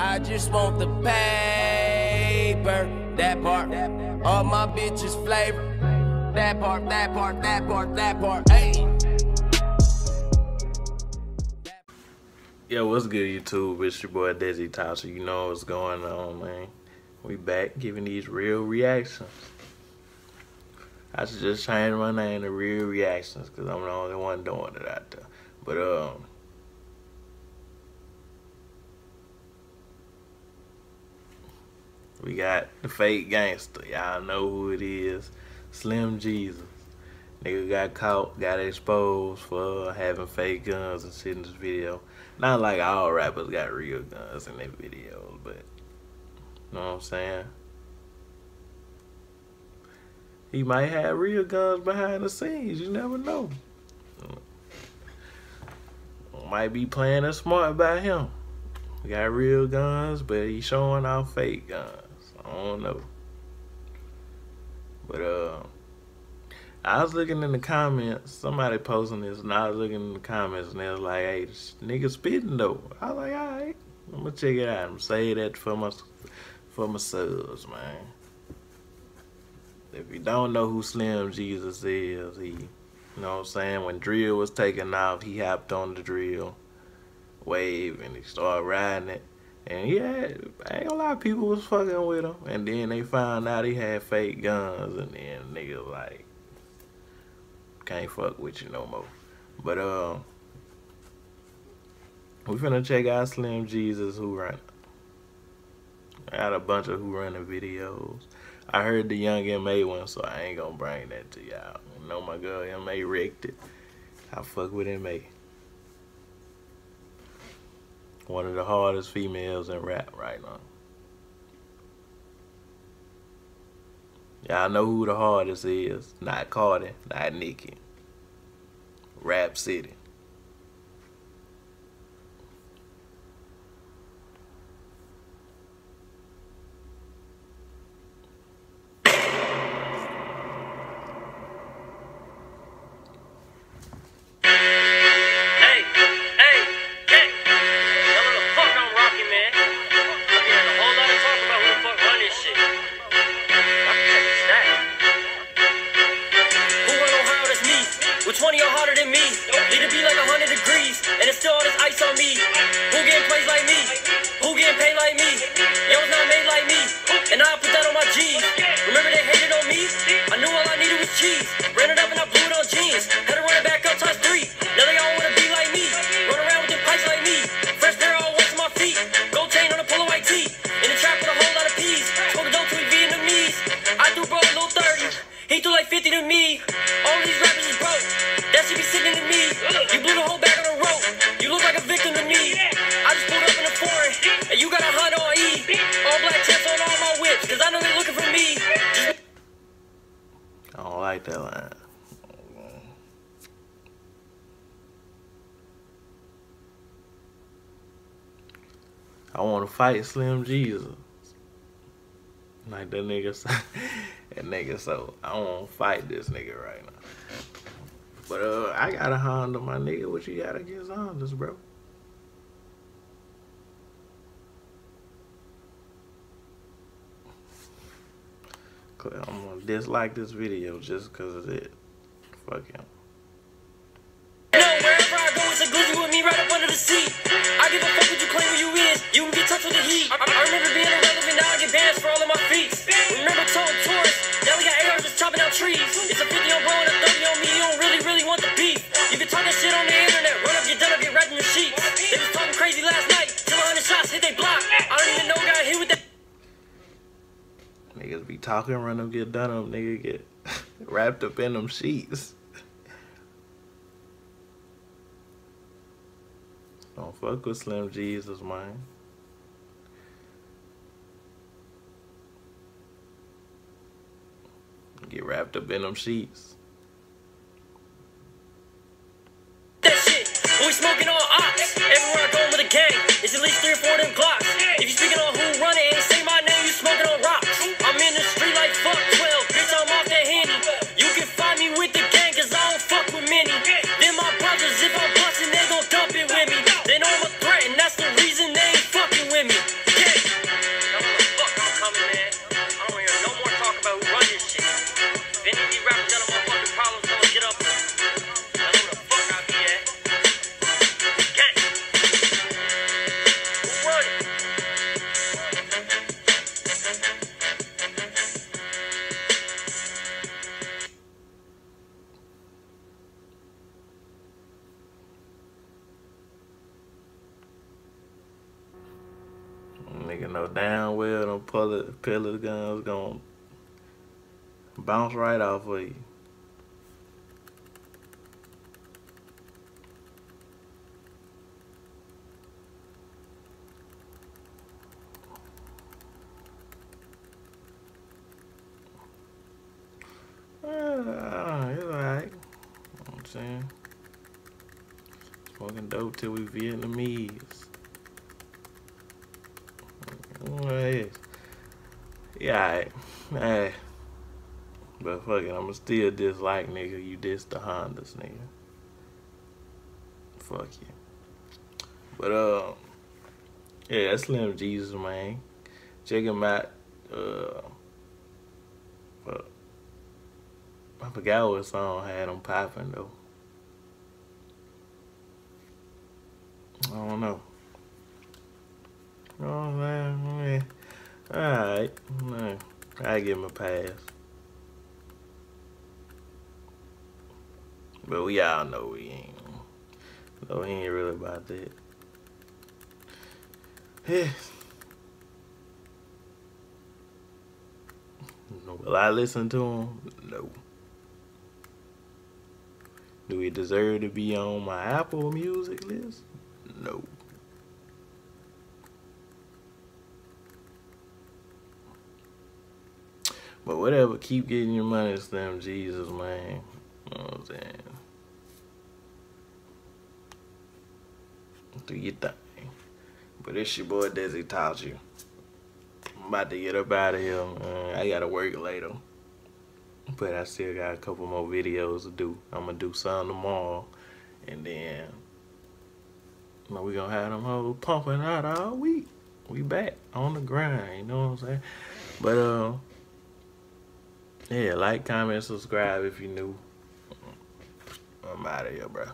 I just want the paper. That part. All my bitches flavor. That part, that part, that part, that part. Hey. Yo, what's good, YouTube? It's your boy Desi Tasha. You know what's going on, man. We back giving these real reactions. I should just change my name to Real Reactions because I'm the only one doing it out there. But, um, we got the fake gangster. Y'all know who it is. Slim Jesus. Nigga got caught, got exposed for uh, having fake guns and shit in this video. Not like all rappers got real guns in their videos, but you know what I'm saying? He might have real guns behind the scenes. You never know. Might be playing it smart by him. We got real guns, but he's showing off fake guns. I don't know. But uh I was looking in the comments, somebody posting this, and I was looking in the comments, and they was like, "Hey, this nigga spitting though." I was like, "All right, I'm gonna check it out. I'm say that for my for my subs, man." If you don't know who Slim Jesus is, he, you know what I'm saying? When drill was taking off, he hopped on the drill wave and he started riding it. And yeah, ain't a lot of people was fucking with him. And then they found out he had fake guns, and then niggas like can't fuck with you no more. But uh, we finna check out Slim Jesus who run. I got a bunch of who running videos. I heard the young MA one, so I ain't gonna bring that to y'all. Know my girl MA wrecked it. I fuck with MA. One of the hardest females in rap right now. Y'all know who the hardest is. Not Cardi, not Nicki. Rapsody. I want to fight Slim Jesus. Like that nigga, that nigga. So I want to fight this nigga right now. But uh, I got a Honda, my nigga. What you got against Hondas, bro? I'm gonna dislike this video just because of it. Fuck him. You can get touched with the heat. I, I remember being irrelevant, now I get banned for all of my feats. Remember Tone Taurus? Now we got ARs just chopping down trees. It's a 50 on bro and a 30 on me. You don't really, really want the beef. You can talk that shit on the internet. Run up, get done up, get wrapped in your sheets. They was talking crazy last night. Till 100 shots hit they block. I don't even know got hit with that. Niggas be talking, run them, get done them, nigga get wrapped up in them sheets. Don't fuck with Slim Jesus, man. Get wrapped up in them sheets. We smoking. Everywhere I go with a gang. It's at least three or four of them Glocks. Know damn well them pellet, pellet guns gonna bounce right off of you. Uh, it's alright. You know I'm saying? Smoking dope till we Vietnamese. Alright. Yeah. Hey. But fuck it, I'ma still dislike nigga. You diss the Hondas, nigga. Fuck you. But uh yeah, that's Slim Jesus, man. Check him out. Uh fuck. I forgot what song had him popping though. I don't know. Oh man, I give him a pass. But we all know he ain't. No, he ain't really about that. Yeah. Will I listen to him? No. Do he deserve to be on my Apple Music list? No. But whatever, keep getting your money, Slim Jesus, man. You know what I'm saying? Do your thing. But it's your boy Desi you. I'm about to get up out of here, man. I gotta work later. But I still got a couple more videos to do. I'm gonna do some tomorrow. And then we gonna have them hoes pumping out all week. We back on the grind, you know what I'm saying? But uh yeah, like, comment, subscribe if you new. I'm out of here, bro.